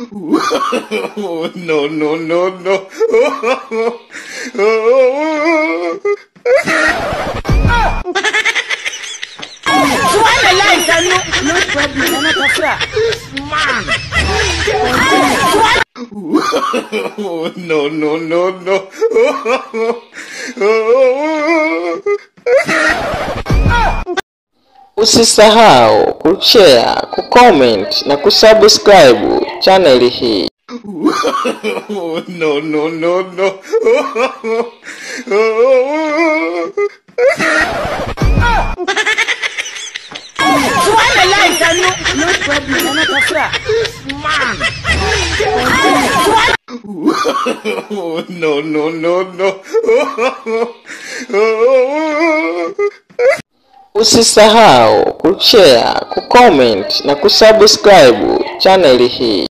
Oh, no, no, no, no. Oh, oh, no problem, I'm not no, no, no. Usisahau kushare, kucomment na kusubscribe channel hii. no, no, no, no. no, no, no, no. Usisahau kushare, kucomment na kusubscribe channel hii.